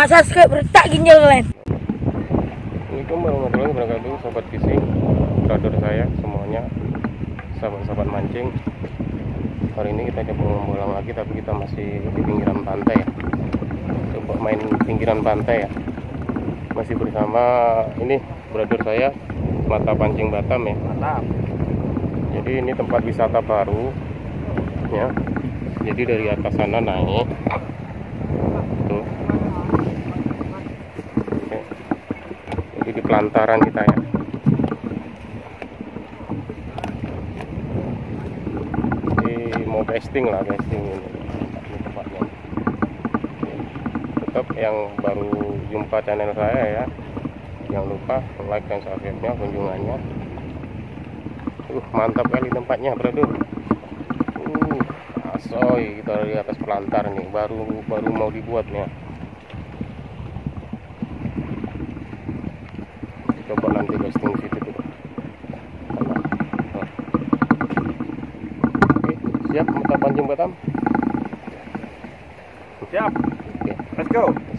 nggak subscribe retak ginjal kalian. Assalamualaikum warahmatullahi wabarakatuh Sobat fishing Brother saya semuanya Sahabat-sahabat mancing Hari ini kita coba membolang lagi Tapi kita masih di pinggiran pantai ya Coba main pinggiran pantai ya Masih bersama Ini brother saya Mata pancing Batam ya Mantap. Jadi ini tempat wisata baru ya. Jadi dari atas sana naik. Tuh. Oke. Di pelantaran kita ya. Jadi mau casting lah casting ini. Tempatnya. Tetap yang baru jumpa channel saya ya. Jangan lupa like dan subscribe-nya kunjungannya. Uh, mantap kali tempatnya, bro. Uh, asoy kita dari atas pelantar nih, baru baru mau dibuatnya. Situ tuh. Siap mata pancing Batam? Siap. Oke. Let's go.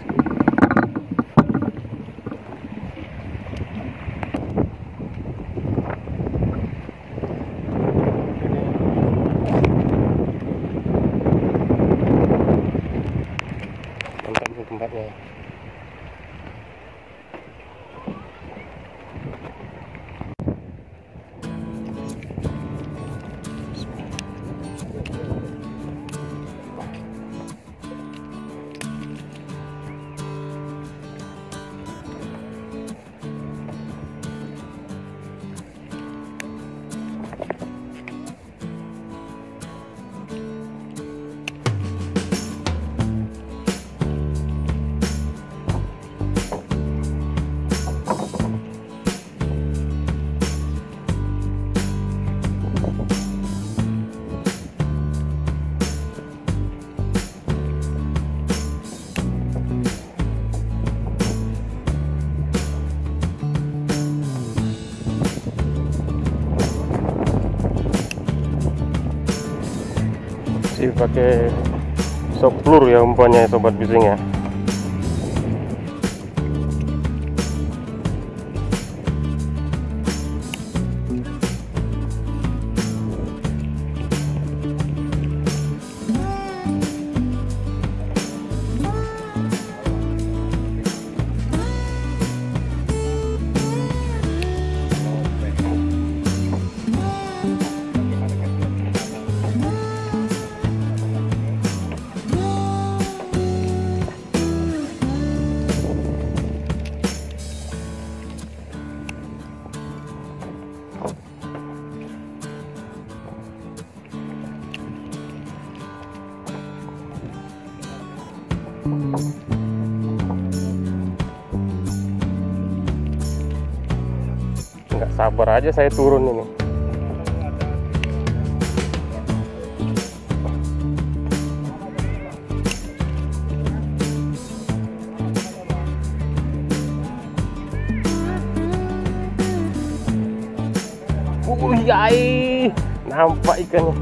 Pakai shock pelur ya umpannya sobat bising ya sabar aja saya turun ini Uyai, nampak ikannya.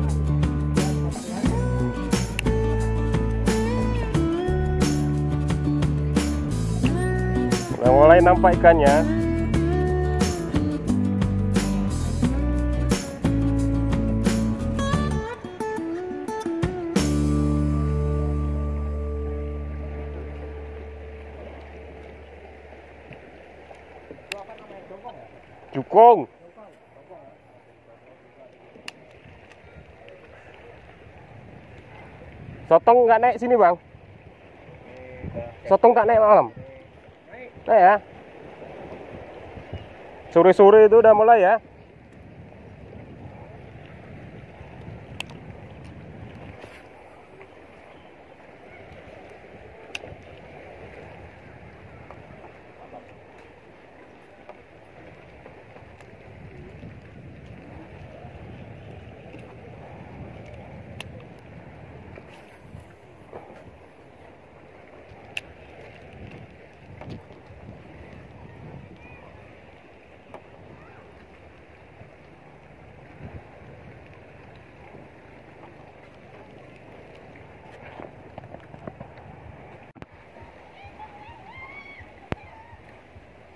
Nah, mulai nampak ikannya. Jukung. Sotong nggak naik sini bang? Sotong nggak naik malam? Naik ya? Sore-sore itu udah mulai ya?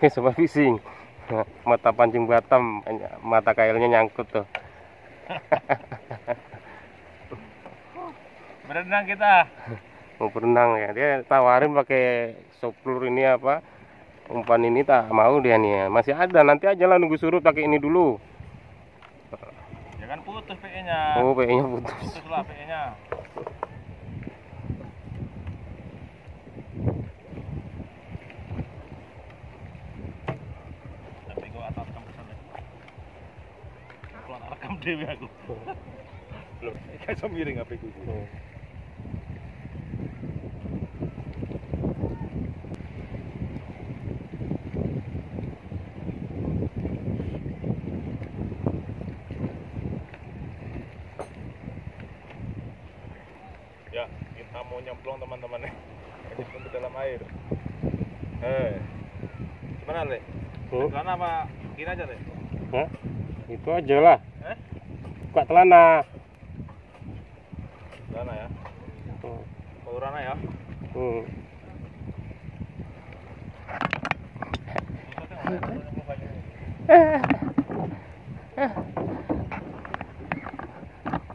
Sobat fishing mata pancing batam mata kailnya nyangkut tuh Berenang kita. mau berenang ya dia tawarin pakai soplur ini apa umpan ini tak mau dia nih ya. masih ada nanti aja lah nunggu surut pakai ini dulu Ya kan putus PE-nya. oh PE-nya putus Putus lah PE-nya. Tapi Dewe aku. Belum. Kayak so miring HP ku. Ya, kita mau nyemplung teman-teman nih. Nyemplung ke dalam air. Eh. Gimana, Le? Celana apa gini aja, Le? Hah? itu aja lah? Buka celana Celana ya. Hmm. Mau rana ya. Hmm.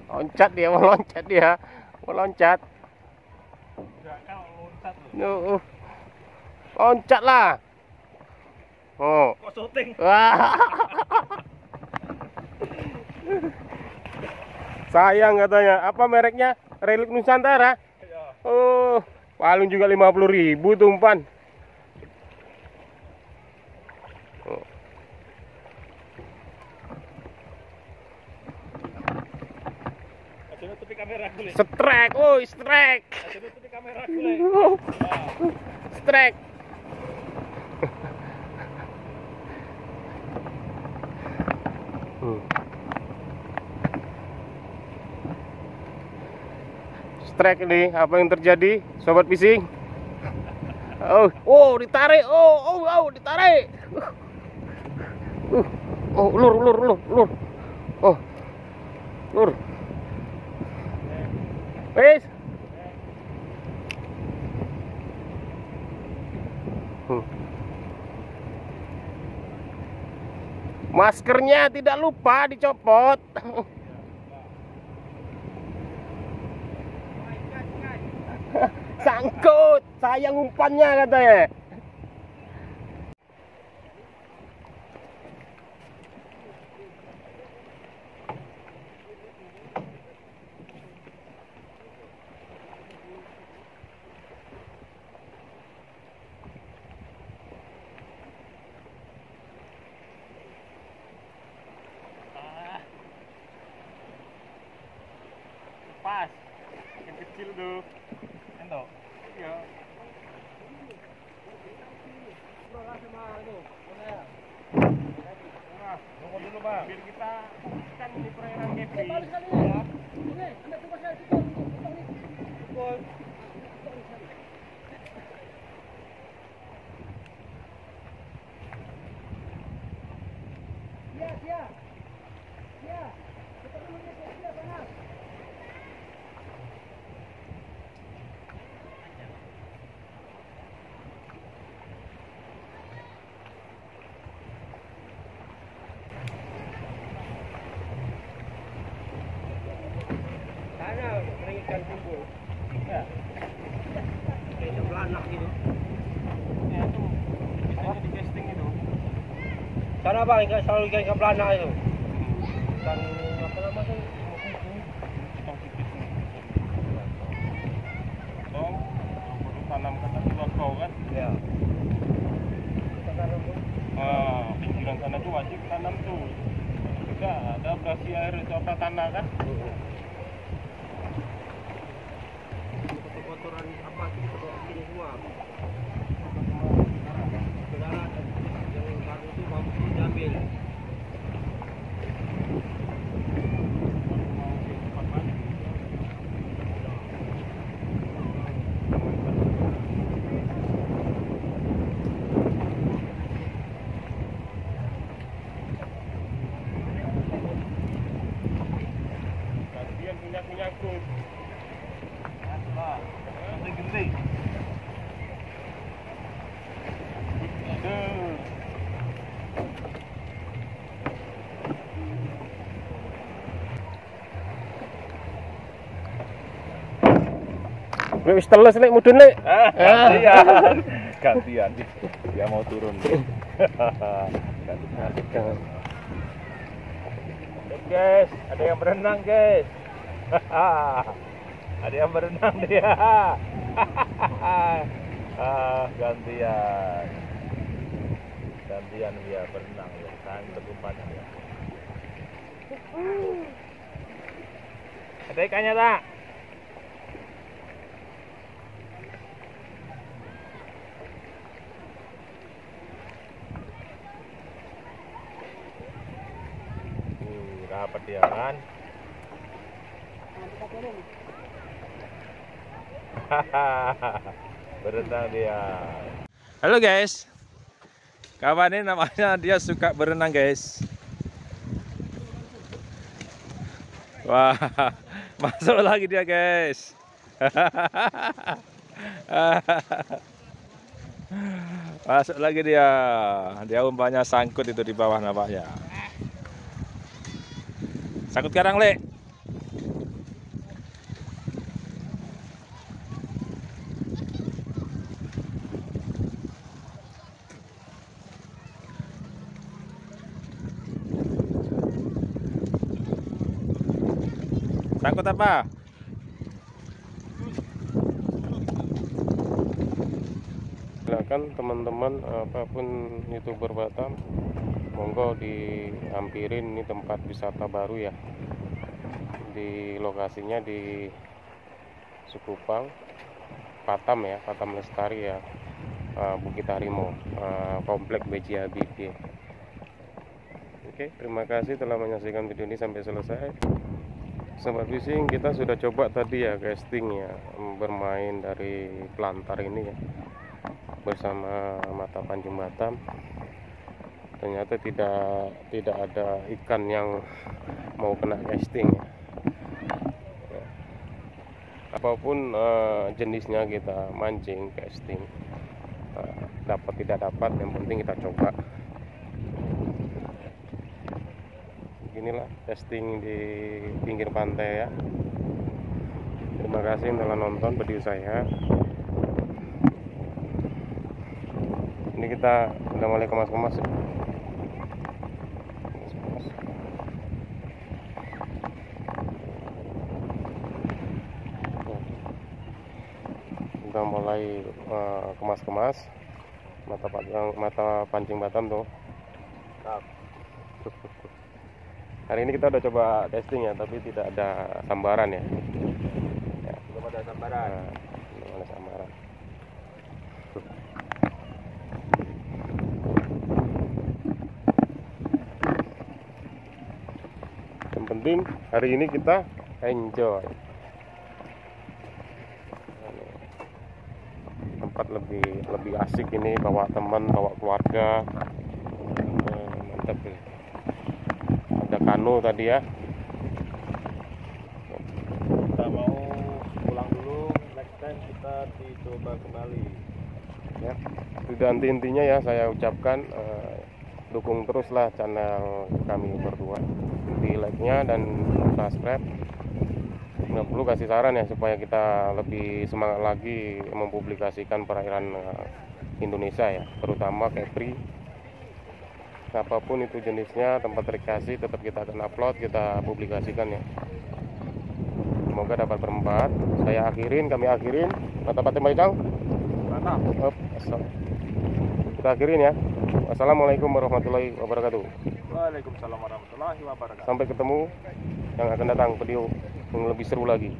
loncat dia mau loncat dia mau loncat. Nuh. loncat lah oh Kok syuting? Wah. sayang katanya. Apa mereknya? Relik nusantara? Ya. oh paling juga 50.000 ribu tuh umpan Oh. Strike oh. Strike strike Hmm. Strike ini apa yang terjadi sobat fishing oh oh ditarik. Oh oh oh ditarik. Uh, oh ulur ulur ulur ulur. Oh ulur. Wes Hmm. Maskernya tidak lupa dicopot. Sangkut, sayang umpannya katanya. Pas. Yang kecil tuh. Ento. Ya. Nah, nunggu dulu, Bang. Biar kita fokuskan di perairan Kepri. Sana Belanak gitu. Ya, itu biasanya di casting itu. Sana bang, ikan selalu ikan ikan belanak itu. Ikan apa namanya? Tong, baru tanam kata tulang kau kan. Ya. Kita tanam tuh. Ah, pinggiran sana tuh wajib tanam tuh. Juga ada operasi air itu apa tanah kan? minyak-minyak Wis mudun. Gantian. Ah. Gantian. Dia mau turun. Gantian. Guys, ada yang berenang, guys. ada yang berenang dia. ah, gantian. Gantian dia berenang ya. Sangkut umpannya ya. Ada ikannya tak? Uh, dia kan? Berenang dia. Halo guys. Kawan ini namanya dia suka berenang guys. Wah, masuk lagi dia guys. masuk lagi dia. Dia umpannya sangkut itu di bawah nampaknya. Sangkut karang, Le. Apa? Silakan teman-teman apa pun youtuber Batam, monggo dihampirin ini tempat wisata baru ya. Di lokasinya di Sukupang, Batam ya, Batam Lestari ya, eh, Bukit Harimau, eh, Komplek BJ Habibie. Oke, terima kasih telah menyaksikan video ini sampai selesai. Sobat fishing kita sudah coba tadi ya casting ya bermain dari pelantar ini ya bersama mata pancing Batam ternyata tidak tidak ada ikan yang mau kena casting ya. Apa pun eh, jenisnya kita mancing casting eh, dapat tidak dapat yang penting kita coba inilah testing di pinggir pantai ya. Terima kasih telah nonton video saya. Ini kita udah mulai kemas-kemas ya. Udah mulai eh, kemas-kemas. Mata pancing mata pancing Batam tuh Hari ini kita udah coba testing ya, tapi tidak ada sambaran ya. ya. Belum ada sambaran. Nah, belum ada sambaran. Yang penting hari ini kita enjoy. Tempat lebih lebih asik ini bawa teman, bawa keluarga. Mantap ada kano tadi ya Kita mau pulang dulu. Next time kita dicoba kembali. ya sudah inti intinya ya saya ucapkan eh, dukung teruslah channel kami berdua di like nya dan subscribe nggak perlu kasih saran ya supaya kita lebih semangat lagi mempublikasikan perairan eh, Indonesia ya terutama Kepri apa pun itu jenisnya tempat rekreasi tetap kita akan upload kita publikasikan ya semoga dapat bermanfaat saya akhirin kami akhirin mata patim baikang Mantap. Up, asal. kita akhirin ya wassalamualaikum warahmatullahi wabarakatuh Waalaikumsalam warahmatullahi wabarakatuh. sampai ketemu yang akan datang video yang lebih seru lagi